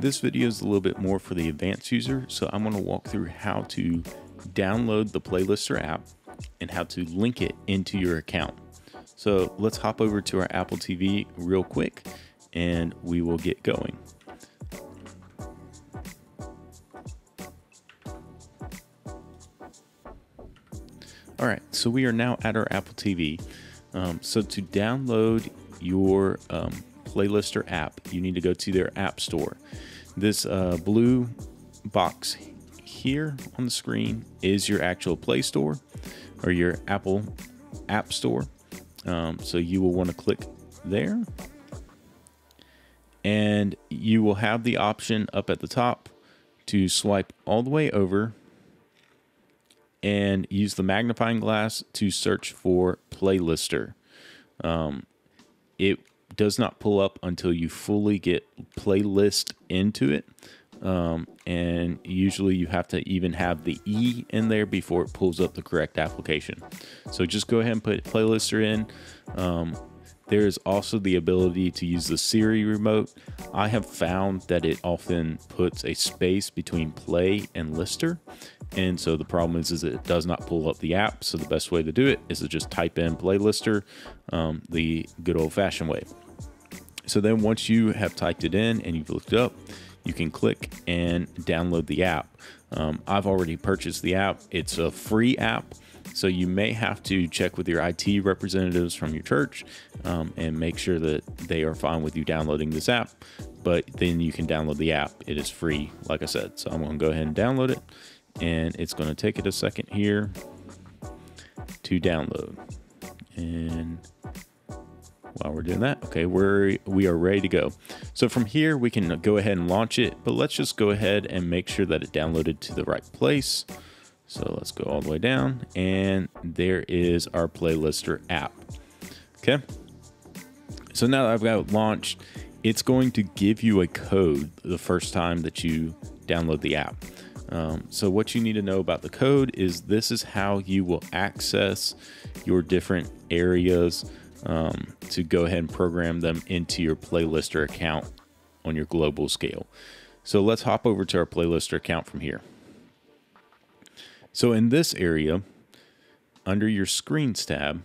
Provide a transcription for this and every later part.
This video is a little bit more for the advanced user, so I'm going to walk through how to download the Playlister app and how to link it into your account. So let's hop over to our Apple TV real quick and we will get going. All right, so we are now at our Apple TV. Um, so to download your um, Playlister app, you need to go to their App Store. This uh, blue box here on the screen is your actual Play Store or your Apple App Store. Um, so you will want to click there. And you will have the option up at the top to swipe all the way over and use the magnifying glass to search for Playlister. Um, it does not pull up until you fully get playlist into it. Um, and usually you have to even have the E in there before it pulls up the correct application. So just go ahead and put Playlister in. Um, there is also the ability to use the Siri remote. I have found that it often puts a space between play and lister. And so the problem is, is it does not pull up the app. So the best way to do it is to just type in playlister um, the good old fashioned way. So then once you have typed it in and you've looked up, you can click and download the app. Um, I've already purchased the app. It's a free app. So you may have to check with your IT representatives from your church um, and make sure that they are fine with you downloading this app. But then you can download the app. It is free, like I said. So I'm going to go ahead and download it. And it's going to take it a second here to download. And while we're doing that, okay, we're we are ready to go. So from here we can go ahead and launch it, but let's just go ahead and make sure that it downloaded to the right place. So let's go all the way down and there is our Playlister app. Okay. So now that I've got it launched, it's going to give you a code the first time that you download the app. Um, so what you need to know about the code is this is how you will access your different areas um, to go ahead and program them into your Playlister account on your global scale. So let's hop over to our Playlister account from here. So in this area, under your screens tab,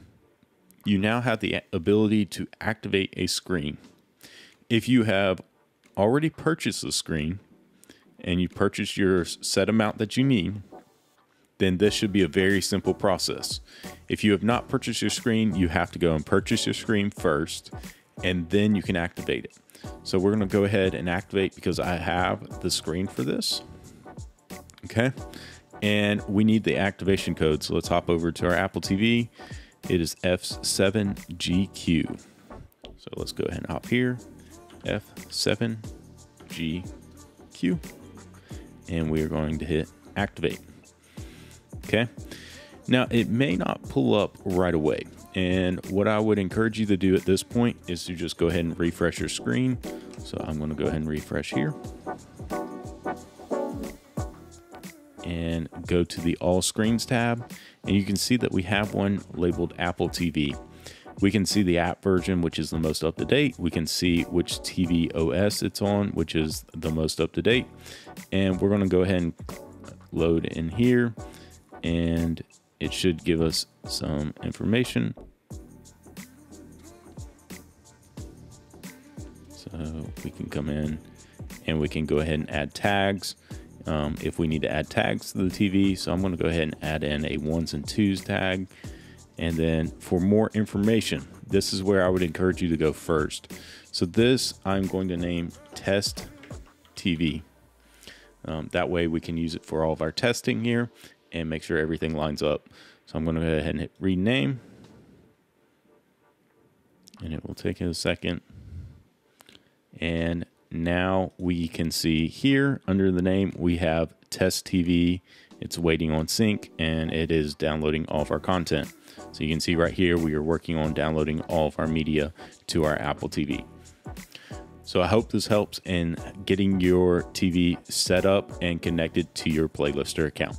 you now have the ability to activate a screen. If you have already purchased the screen and you purchased your set amount that you need, then this should be a very simple process. If you have not purchased your screen, you have to go and purchase your screen first, and then you can activate it. So we're gonna go ahead and activate because I have the screen for this. Okay, and we need the activation code. So let's hop over to our Apple TV. It is F7GQ. So let's go ahead and hop here, F7GQ, and we are going to hit activate. Okay. Now, it may not pull up right away. And what I would encourage you to do at this point is to just go ahead and refresh your screen. So I'm going to go ahead and refresh here. And go to the All Screens tab. And you can see that we have one labeled Apple TV. We can see the app version, which is the most up to date. We can see which TV OS it's on, which is the most up to date. And we're going to go ahead and load in here and it should give us some information. So we can come in and we can go ahead and add tags um, if we need to add tags to the TV. So I'm going to go ahead and add in a ones and twos tag. And then for more information, this is where I would encourage you to go first. So this I'm going to name test TV. Um, that way we can use it for all of our testing here and make sure everything lines up. So I'm going to go ahead and hit rename. And it will take a second. And now we can see here under the name, we have Test TV. It's waiting on sync and it is downloading all of our content. So you can see right here, we are working on downloading all of our media to our Apple TV. So I hope this helps in getting your TV set up and connected to your Playlister account.